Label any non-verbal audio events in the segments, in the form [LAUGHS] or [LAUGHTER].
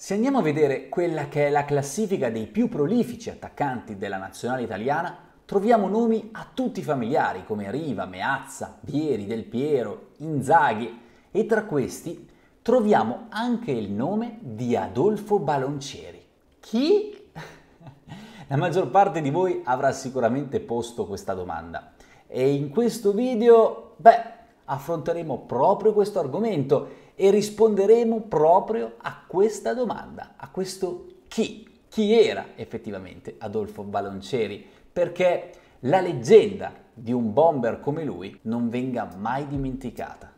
Se andiamo a vedere quella che è la classifica dei più prolifici attaccanti della nazionale italiana, troviamo nomi a tutti familiari come Riva, Meazza, Vieri, Del Piero, Inzaghi e tra questi troviamo anche il nome di Adolfo Baloncieri. Chi? [LAUGHS] La maggior parte di voi avrà sicuramente posto questa domanda e in questo video, beh, affronteremo proprio questo argomento e risponderemo proprio a questa domanda, a questo chi. Chi era effettivamente Adolfo Baloncieri? Perché la leggenda di un bomber come lui non venga mai dimenticata.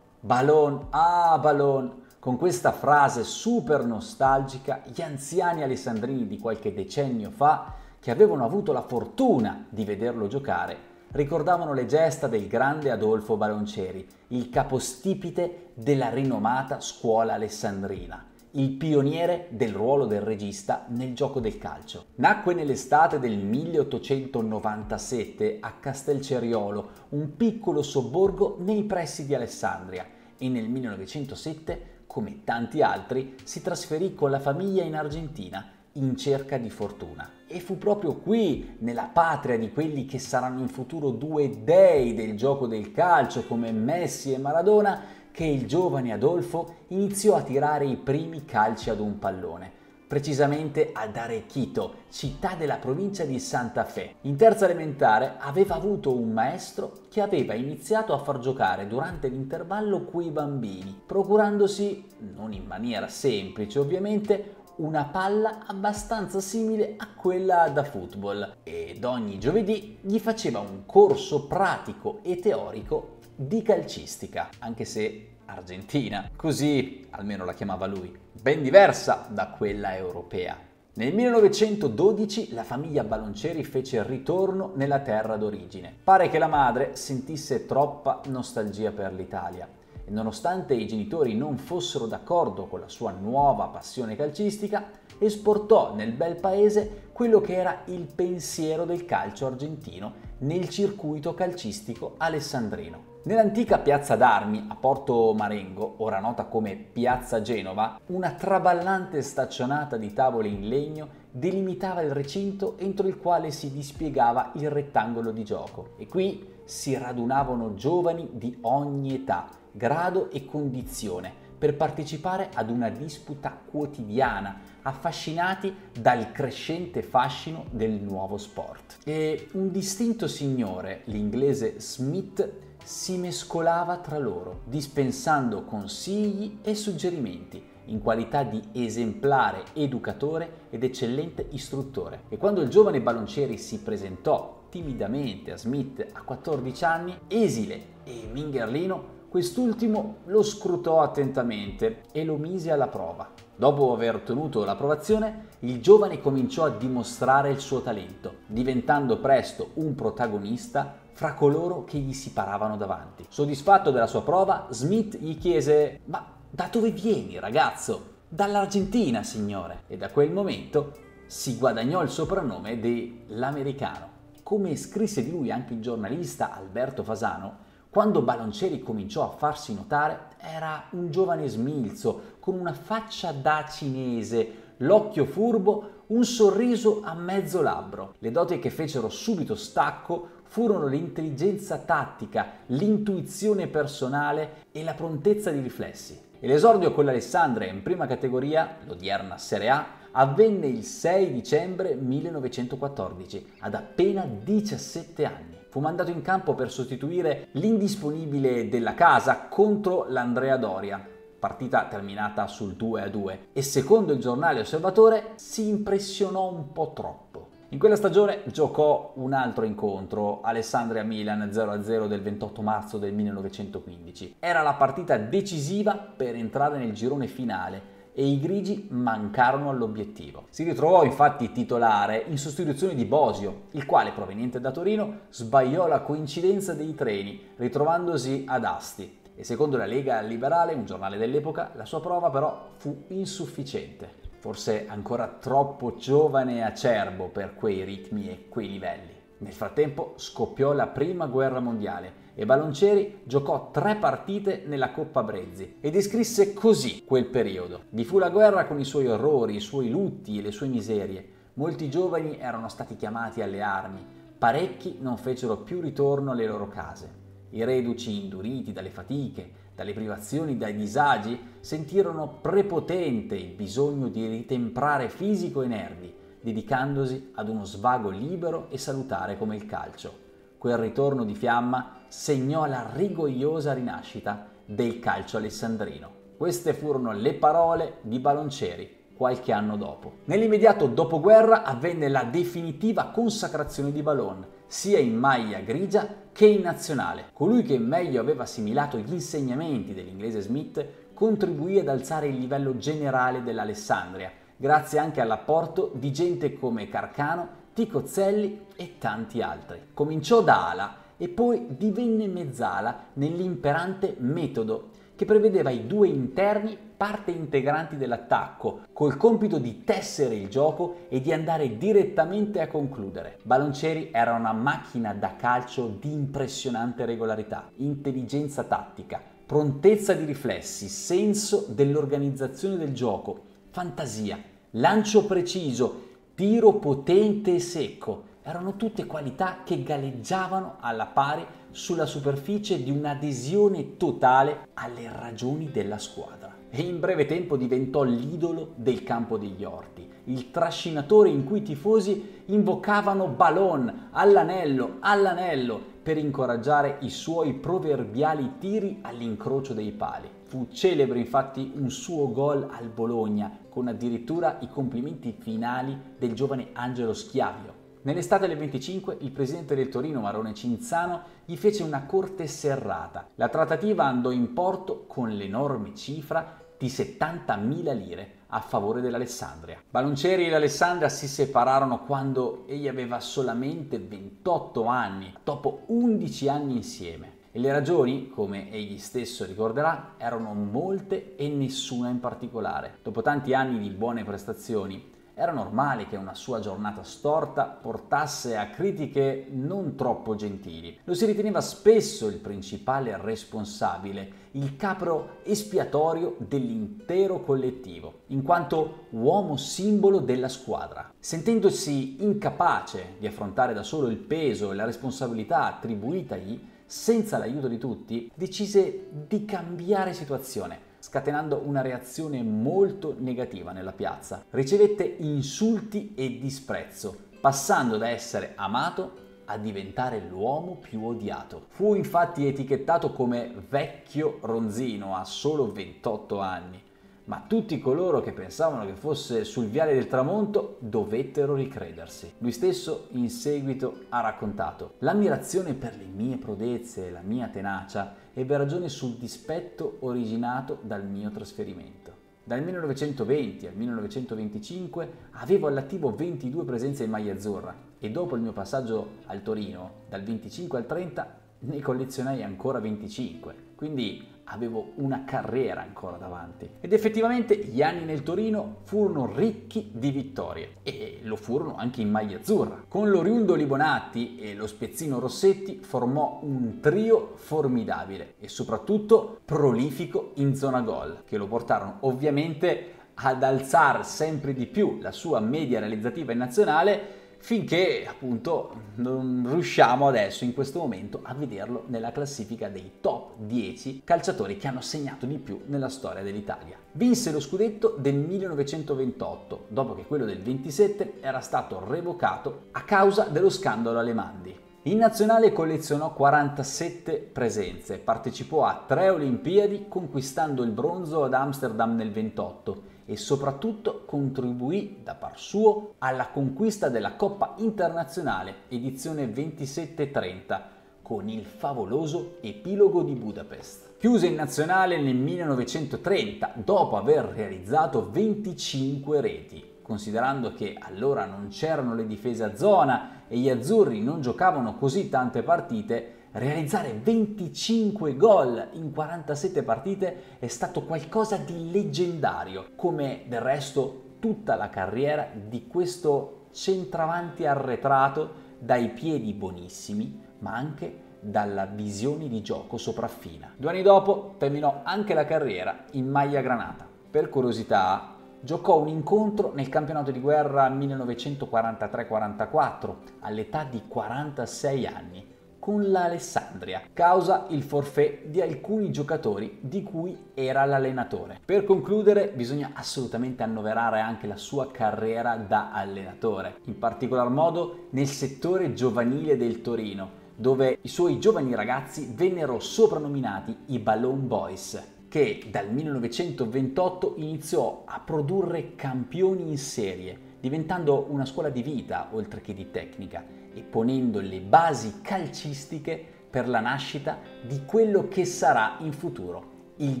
Ballon, ah Ballon, con questa frase super nostalgica, gli anziani alessandrini di qualche decennio fa, che avevano avuto la fortuna di vederlo giocare, ricordavano le gesta del grande Adolfo Baloncieri, il capostipite della rinomata scuola alessandrina, il pioniere del ruolo del regista nel gioco del calcio. Nacque nell'estate del 1897 a Castelceriolo, un piccolo sobborgo nei pressi di Alessandria, e nel 1907, come tanti altri, si trasferì con la famiglia in Argentina in cerca di fortuna. E fu proprio qui, nella patria di quelli che saranno in futuro due dei del gioco del calcio come Messi e Maradona, che il giovane Adolfo iniziò a tirare i primi calci ad un pallone precisamente ad Arequito, città della provincia di Santa Fe. In terza elementare aveva avuto un maestro che aveva iniziato a far giocare durante l'intervallo quei bambini, procurandosi, non in maniera semplice ovviamente, una palla abbastanza simile a quella da football ed ogni giovedì gli faceva un corso pratico e teorico di calcistica, anche se argentina, così almeno la chiamava lui, ben diversa da quella europea. Nel 1912 la famiglia Baloncieri fece il ritorno nella terra d'origine. Pare che la madre sentisse troppa nostalgia per l'Italia e nonostante i genitori non fossero d'accordo con la sua nuova passione calcistica, esportò nel bel paese quello che era il pensiero del calcio argentino nel circuito calcistico alessandrino. Nell'antica piazza d'armi a Porto Marengo, ora nota come Piazza Genova, una traballante staccionata di tavole in legno delimitava il recinto entro il quale si dispiegava il rettangolo di gioco e qui si radunavano giovani di ogni età, grado e condizione per partecipare ad una disputa quotidiana, affascinati dal crescente fascino del nuovo sport. E un distinto signore, l'inglese Smith, si mescolava tra loro, dispensando consigli e suggerimenti in qualità di esemplare educatore ed eccellente istruttore. E quando il giovane Baloncieri si presentò timidamente a Smith a 14 anni, esile e mingherlino, quest'ultimo lo scrutò attentamente e lo mise alla prova. Dopo aver ottenuto l'approvazione, il giovane cominciò a dimostrare il suo talento, diventando presto un protagonista fra coloro che gli si paravano davanti. Soddisfatto della sua prova, Smith gli chiese: Ma da dove vieni, ragazzo? Dall'Argentina, signore. E da quel momento si guadagnò il soprannome di l'americano. Come scrisse di lui anche il giornalista Alberto Fasano, quando Baloncieri cominciò a farsi notare, era un giovane smilzo, con una faccia da cinese, l'occhio furbo, un sorriso a mezzo labbro. Le doti che fecero subito stacco furono l'intelligenza tattica, l'intuizione personale e la prontezza di riflessi. E l'esordio con l'Alessandria in prima categoria, l'odierna Serie A, avvenne il 6 dicembre 1914, ad appena 17 anni. Fu mandato in campo per sostituire l'indisponibile della casa contro l'Andrea Doria, partita terminata sul 2-2, e secondo il giornale Osservatore si impressionò un po' troppo. In quella stagione giocò un altro incontro, Alessandria-Milan 0-0 del 28 marzo del 1915. Era la partita decisiva per entrare nel girone finale e i grigi mancarono all'obiettivo. Si ritrovò infatti titolare in sostituzione di Bosio, il quale proveniente da Torino sbagliò la coincidenza dei treni, ritrovandosi ad Asti. E secondo la Lega Liberale, un giornale dell'epoca, la sua prova però fu insufficiente forse ancora troppo giovane e acerbo per quei ritmi e quei livelli. Nel frattempo scoppiò la prima guerra mondiale e Baloncieri giocò tre partite nella Coppa Brezzi e descrisse così quel periodo. Vi fu la guerra con i suoi orrori, i suoi lutti e le sue miserie. Molti giovani erano stati chiamati alle armi, parecchi non fecero più ritorno alle loro case. I reduci, induriti dalle fatiche, dalle privazioni, dai disagi, sentirono prepotente il bisogno di ritemprare fisico e nervi, dedicandosi ad uno svago libero e salutare come il calcio. Quel ritorno di fiamma segnò la rigogliosa rinascita del calcio alessandrino. Queste furono le parole di Baloncieri qualche anno dopo. Nell'immediato dopoguerra avvenne la definitiva consacrazione di Ballon, sia in maglia grigia che in nazionale. Colui che meglio aveva assimilato gli insegnamenti dell'inglese Smith contribuì ad alzare il livello generale dell'Alessandria, grazie anche all'apporto di gente come Carcano, Ticozzelli e tanti altri. Cominciò da ala e poi divenne mezzala nell'imperante metodo che prevedeva i due interni parte integranti dell'attacco, col compito di tessere il gioco e di andare direttamente a concludere. Baloncieri era una macchina da calcio di impressionante regolarità, intelligenza tattica, prontezza di riflessi, senso dell'organizzazione del gioco, fantasia, lancio preciso, tiro potente e secco, erano tutte qualità che galleggiavano alla pari sulla superficie di un'adesione totale alle ragioni della squadra. E in breve tempo diventò l'idolo del campo degli orti, il trascinatore in cui i tifosi invocavano Ballon all'anello, all'anello, per incoraggiare i suoi proverbiali tiri all'incrocio dei pali. Fu celebre infatti un suo gol al Bologna, con addirittura i complimenti finali del giovane Angelo Schiavio, Nell'estate del 25 il presidente del Torino, Marone Cinzano, gli fece una corte serrata. La trattativa andò in porto con l'enorme cifra di 70.000 lire a favore dell'Alessandria. Baloncieri e l'Alessandria si separarono quando egli aveva solamente 28 anni, dopo 11 anni insieme. E le ragioni, come egli stesso ricorderà, erano molte e nessuna in particolare. Dopo tanti anni di buone prestazioni, era normale che una sua giornata storta portasse a critiche non troppo gentili. Lo si riteneva spesso il principale responsabile, il capro espiatorio dell'intero collettivo, in quanto uomo simbolo della squadra. Sentendosi incapace di affrontare da solo il peso e la responsabilità attribuitagli, senza l'aiuto di tutti, decise di cambiare situazione scatenando una reazione molto negativa nella piazza. Ricevette insulti e disprezzo, passando da essere amato a diventare l'uomo più odiato. Fu infatti etichettato come vecchio ronzino a solo 28 anni ma tutti coloro che pensavano che fosse sul viale del tramonto dovettero ricredersi. Lui stesso in seguito ha raccontato L'ammirazione per le mie prodezze e la mia tenacia ebbe ragione sul dispetto originato dal mio trasferimento. Dal 1920 al 1925 avevo all'attivo 22 presenze in maglia azzurra e dopo il mio passaggio al Torino, dal 25 al 30, ne collezionai ancora 25. Quindi avevo una carriera ancora davanti. Ed effettivamente gli anni nel Torino furono ricchi di vittorie e lo furono anche in maglia azzurra. Con l'Oriundo Libonati e lo Spezzino Rossetti formò un trio formidabile e soprattutto prolifico in zona gol, che lo portarono ovviamente ad alzare sempre di più la sua media realizzativa in nazionale finché appunto non riusciamo adesso in questo momento a vederlo nella classifica dei top 10 calciatori che hanno segnato di più nella storia dell'Italia. Vinse lo scudetto del 1928, dopo che quello del 27 era stato revocato a causa dello scandalo Alemandi. In nazionale collezionò 47 presenze, partecipò a tre Olimpiadi conquistando il bronzo ad Amsterdam nel 28 e soprattutto contribuì da par suo alla conquista della Coppa internazionale edizione 27-30 con il favoloso Epilogo di Budapest. Chiuse in nazionale nel 1930 dopo aver realizzato 25 reti. Considerando che allora non c'erano le difese a zona e gli azzurri non giocavano così tante partite, realizzare 25 gol in 47 partite è stato qualcosa di leggendario, come del resto tutta la carriera di questo centravanti arretrato dai piedi buonissimi, ma anche dalla visione di gioco sopraffina. Due anni dopo terminò anche la carriera in maglia granata. Per curiosità, giocò un incontro nel campionato di guerra 1943-44 all'età di 46 anni con l'Alessandria, causa il forfè di alcuni giocatori di cui era l'allenatore. Per concludere bisogna assolutamente annoverare anche la sua carriera da allenatore, in particolar modo nel settore giovanile del Torino, dove i suoi giovani ragazzi vennero soprannominati i Ballon Boys, che dal 1928 iniziò a produrre campioni in serie, diventando una scuola di vita oltre che di tecnica e ponendo le basi calcistiche per la nascita di quello che sarà in futuro il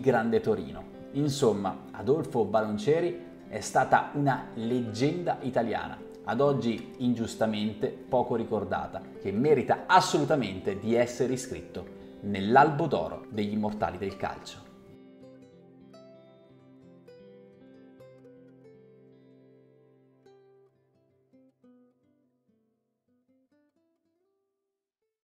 Grande Torino. Insomma, Adolfo Baloncieri è stata una leggenda italiana, ad oggi ingiustamente poco ricordata, che merita assolutamente di essere iscritto nell'albo d'oro degli immortali del calcio.